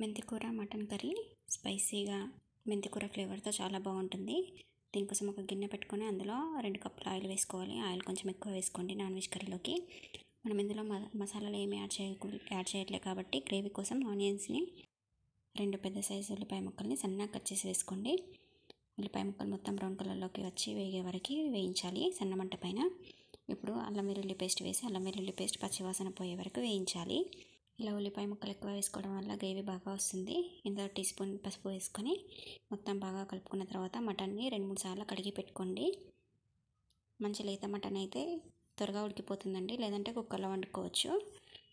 మెంతికూర mutton curry స్పైసీగా మెంతికూర ఫ్లేవర్తో చాలా బాగుంటుంది. దీనికోసం ఒక గిన్నె పెట్టుకొని అందులో రెండు కప్పులు ఆయిల్ వేసుకోవాలి. ఆయిల్ కొంచెం ఎక్కువ వేసుకోండి నాన్ వెజ్ కర్రీలోకి. మనం ఇందులో మసాలాలు ఏమి యాడ్ చేయకు యాడ్ చేయట్లేదు కాబట్టి గ్రేవీ కోసం ఆనియన్స్ని రెండు పెద్ద సైజు ఉల్లిపాయ ముక్కల్ని సన్నగా కట్ చేసి వేసుకోండి. ఉల్లిపాయ ముక్కలు మొత్తం బ్రౌన్ కలర్లోకి వచ్చి వేగే వరకు వేయించాలి సన్న మంట పైన. ఇప్పుడు అల్లం వెల్లుల్లి పేస్ట్ వేసి అల్లం వెల్లుల్లి పేస్ట్ పచ్చివాసన పోయే వరకు వేయించాలి. ఇలా ఉల్లిపాయ ముక్కలు ఎక్కువ వేసుకోవడం వల్ల గ్రేవీ బాగా వస్తుంది. ఇందులో టీ స్పూన్ పసుపు వేసుకొని మొత్తం బాగా కలుపుకున్న తర్వాత మటన్ని రెండు మూడు సార్లు కడిగి పెట్టుకోండి. మంచి లేత మటన్ అయితే త్వరగా ఉడికిపోతుందండి. లేదంటే కుక్కర్లో వండుకోవచ్చు.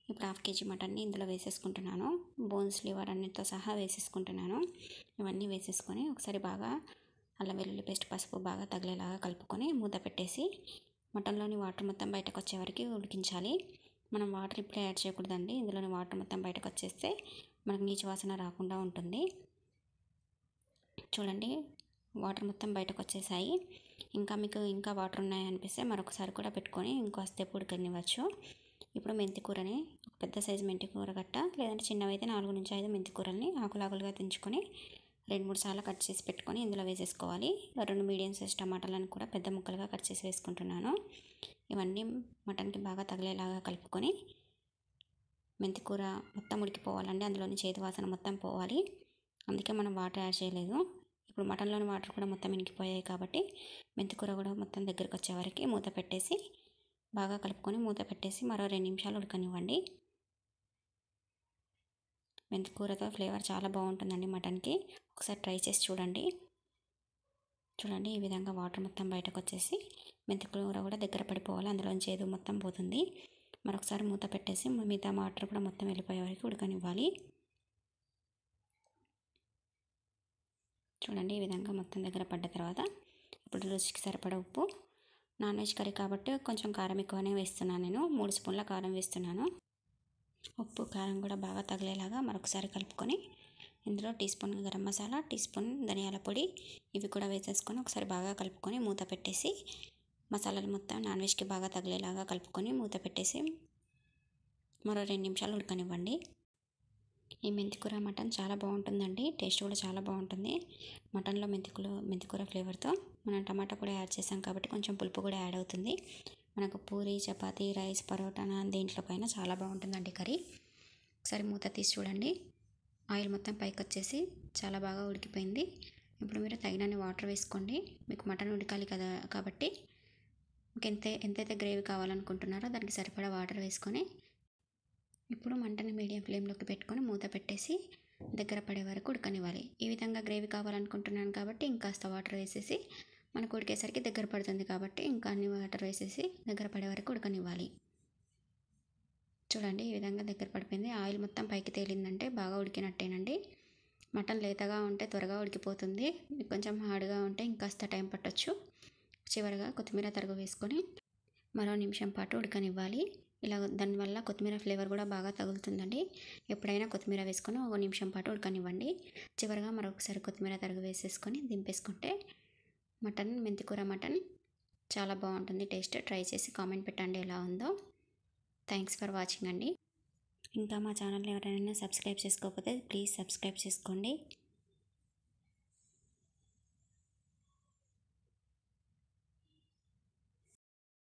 ఇప్పుడు హాఫ్ కేజీ మటన్ని ఇందులో వేసేసుకుంటున్నాను. బోన్స్ లివర్ అన్నిటితో సహా వేసేసుకుంటున్నాను. ఇవన్నీ వేసేసుకొని ఒకసారి బాగా అల్లం వెల్లుల్లి పేస్ట్ పసుపు బాగా తగిలేలాగా కలుపుకొని మూత పెట్టేసి మటన్లోని వాటర్ మొత్తం బయటకు వచ్చే వరకు ఉడికించాలి. మనం వాటర్ ఇప్పుడే యాడ్ చేయకూడదండి. ఇందులోని వాటర్ మొత్తం బయటకు వచ్చేస్తే మనకు నీచు వాసన రాకుండా ఉంటుంది. చూడండి వాటర్ మొత్తం బయటకు వచ్చేసాయి. ఇంకా మీకు ఇంకా వాటర్ ఉన్నాయి అనిపిస్తే మరొకసారి కూడా పెట్టుకొని ఇంకోసేపు ఉడకనివ్వచ్చు. ఇప్పుడు మెంతికూరని పెద్ద సైజు మెంతి కూర గట్ట లేదంటే చిన్నవైతే నాలుగు నుంచి ఐదు మెంతికూరల్ని ఆకులాగులుగా ఆకులాకులుగా తెంచుకొని రెండు మూడు సార్లు కట్ చేసి పెట్టుకొని ఇందులో వేసేసుకోవాలి. రెండు మీడియం సైజ్ టమాటాలను కూడా పెద్ద ముక్కలుగా కట్ చేసి వేసుకుంటున్నాను. ఇవన్నీ మటన్కి బాగా తగిలేలాగా కలుపుకొని మెంతికూర మొత్తం ఉడికిపోవాలండి. అందులోని చేతి వాసన మొత్తం పోవాలి. అందుకే మనం వాటర్ యాడ్ చేయలేదు. ఇప్పుడు మటన్లోని వాటర్ కూడా మొత్తం ఇనికిపోయాయి కాబట్టి మెంతికూర కూడా మొత్తం దగ్గరికి వచ్చే వరకు మూత పెట్టేసి బాగా కలుపుకొని మూత పెట్టేసి మరో రెండు నిమిషాలు ఉడకనివ్వండి. మెంతికూరతో ఫ్లేవర్ చాలా బాగుంటుందండి మటన్కి. ఒకసారి ట్రై చేసి చూడండి. చూడండి ఈ విధంగా వాటర్ మొత్తం బయటకు వచ్చేసి మెంతికూర కూడా దగ్గర పడిపోవాలి. అందులోంచి ఏదో మొత్తం పోతుంది. మరొకసారి మూత పెట్టేసి మిగతా వాటర్ కూడా మొత్తం వెళ్ళిపోయే వరకు ఉడకనివ్వాలి. చూడండి ఈ విధంగా మొత్తం దగ్గర పడ్డ తర్వాత ఇప్పుడు రుచికి సరిపడ ఉప్పు నాన్ వెజ్ కర్రీ కాబట్టి కొంచెం కారం ఎక్కువనే వేస్తున్నాను నేను. మూడు స్పూన్ల కారం వేస్తున్నాను. ఉప్పు కారం కూడా బాగా తగిలేలాగా మరొకసారి కలుపుకొని ఇందులో teaspoon garam masala teaspoon ధనియాల పొడి ఇవి కూడా వేసేసుకొని ఒకసారి బాగా కలుపుకొని మూత పెట్టేసి మసాలాలు మొత్తం నాన్ వెజ్కి బాగా తగిలేలాగా కలుపుకొని మూత పెట్టేసి మరో రెండు నిమిషాలు ఉడకనివ్వండి. ఈ మెంతికూర మటన్ చాలా బాగుంటుందండి టేస్ట్ కూడా చాలా బాగుంటుంది. మటన్లో మెంతికూర మెంతికూర ఫ్లేవర్తో మనం టమాటా కూడా యాడ్ చేసాం కాబట్టి కొంచెం పులుపు కూడా యాడ్ అవుతుంది. మనకు పూరి చపాతీ రైస్ పరోటా నాన్ దేంట్లో పైన చాలా బాగుంటుందండి కర్రీ. ఒకసారి మూత తీసి చూడండి. ఆయిల్ మొత్తం పైకి వచ్చేసి చాలా బాగా ఉడికిపోయింది. ఇప్పుడు మీరు తగినన్ని వాటర్ వేసుకోండి. మీకు మటన్ ఉడకాలి కదా కాబట్టి మీకు ఎంత ఎంతైతే గ్రేవీ కావాలనుకుంటున్నారో దానికి సరిపడా వాటర్ వేసుకొని ఇప్పుడు మంటని మీడియం ఫ్లేమ్లోకి పెట్టుకొని మూత పెట్టేసి దగ్గర పడే వరకు ఉడకనివ్వాలి. ఈ విధంగా గ్రేవీ కావాలనుకుంటున్నాను కాబట్టి ఇంకాస్త వాటర్ వేసేసి మనకు ఉడికేసరికి దగ్గర పడుతుంది కాబట్టి ఇంకా అన్ని వాటర్ వేసేసి దగ్గర పడే వరకు ఉడకనివ్వాలి. చూడండి ఈ విధంగా దగ్గర పడిపోయింది. ఆయిల్ మొత్తం పైకి తేలిందంటే బాగా ఉడికినట్టేనండి. మటన్ లేతగా ఉంటే త్వరగా ఉడికిపోతుంది. కొంచెం హార్డ్గా ఉంటే ఇంకాస్త టైం పట్టొచ్చు. చివరిగా కొత్తిమీర తరుగు వేసుకొని మరో నిమిషం పాటు ఉడకనివ్వాలి. ఇలా దానివల్ల కొత్తిమీర ఫ్లేవర్ కూడా బాగా తగులుతుందండి. ఎప్పుడైనా కొత్తిమీర వేసుకొని ఒక నిమిషం పాటు ఉడకనివ్వండి. చివరిగా మరొకసారి కొత్తిమీర తరుగు వేసేసుకొని దింపేసుకుంటే మటన్ మెంతికూర మటన్. చాలా బాగుంటుంది. టేస్ట్ ట్రై చేసి కామెంట్ పెట్టండి ఎలా ఉందో. థ్యాంక్స్ ఫర్ వాచింగ్ అండి. ఇంకా మా ఛానల్ ఎవరైనా సబ్స్క్రైబ్ చేసుకోకపోతే ప్లీజ్ సబ్స్క్రైబ్ చేసుకోండి.